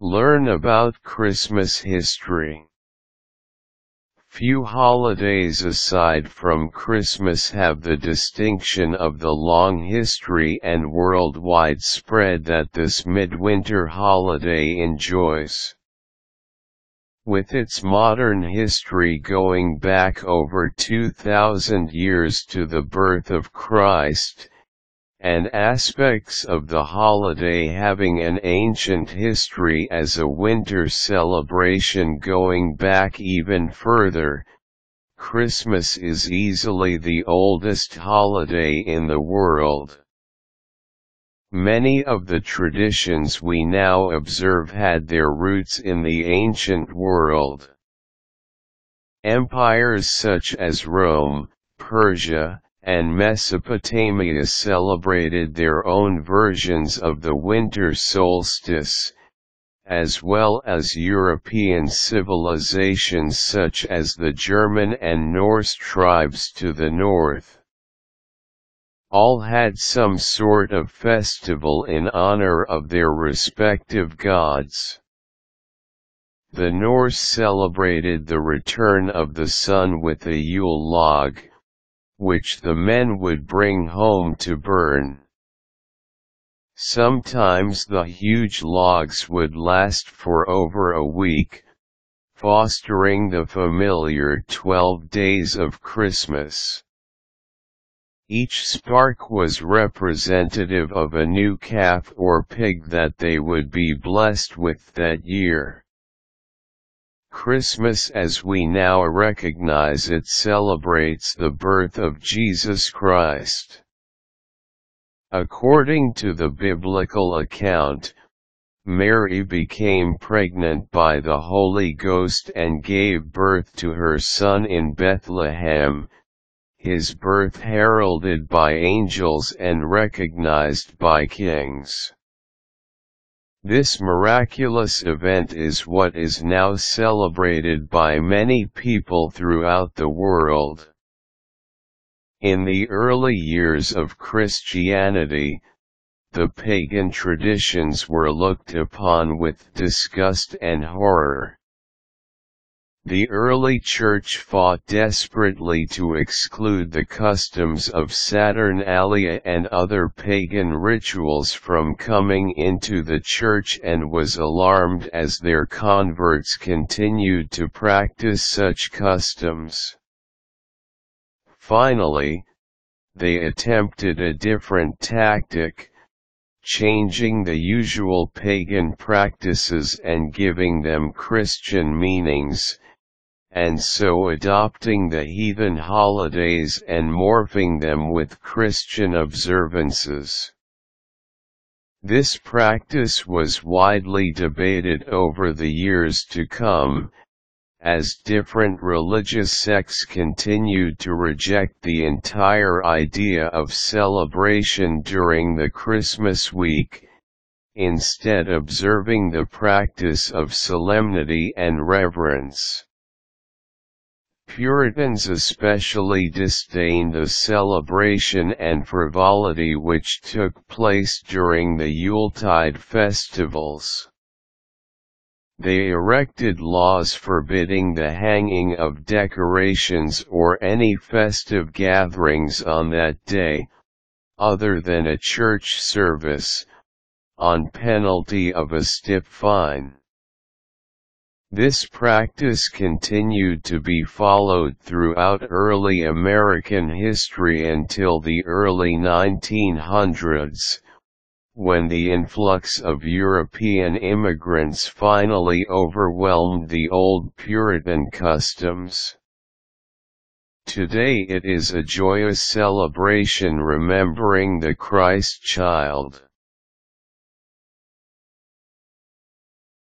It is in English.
Learn about Christmas history. Few holidays aside from Christmas have the distinction of the long history and worldwide spread that this midwinter holiday enjoys. With its modern history going back over 2,000 years to the birth of Christ, and aspects of the holiday having an ancient history as a winter celebration going back even further, Christmas is easily the oldest holiday in the world. Many of the traditions we now observe had their roots in the ancient world. Empires such as Rome, Persia, and Mesopotamia celebrated their own versions of the winter solstice, as well as European civilizations such as the German and Norse tribes to the north. All had some sort of festival in honor of their respective gods. The Norse celebrated the return of the sun with a Yule log, which the men would bring home to burn. Sometimes the huge logs would last for over a week, fostering the familiar 12 days of Christmas. Each spark was representative of a new calf or pig that they would be blessed with that year. Christmas as we now recognize it celebrates the birth of Jesus Christ. According to the biblical account, Mary became pregnant by the Holy Ghost and gave birth to her son in Bethlehem, his birth heralded by angels and recognized by kings. This miraculous event is what is now celebrated by many people throughout the world. In the early years of Christianity, the pagan traditions were looked upon with disgust and horror. The early church fought desperately to exclude the customs of Saturnalia and other pagan rituals from coming into the church and was alarmed as their converts continued to practice such customs. Finally, they attempted a different tactic, changing the usual pagan practices and giving them Christian meanings, and so adopting the heathen holidays and morphing them with Christian observances. This practice was widely debated over the years to come, as different religious sects continued to reject the entire idea of celebration during the Christmas week, instead observing the practice of solemnity and reverence. Puritans especially disdained the celebration and frivolity which took place during the Yuletide festivals. They erected laws forbidding the hanging of decorations or any festive gatherings on that day, other than a church service, on penalty of a stiff fine. This practice continued to be followed throughout early American history until the early 1900s, when the influx of European immigrants finally overwhelmed the old Puritan customs. Today it is a joyous celebration remembering the Christ child.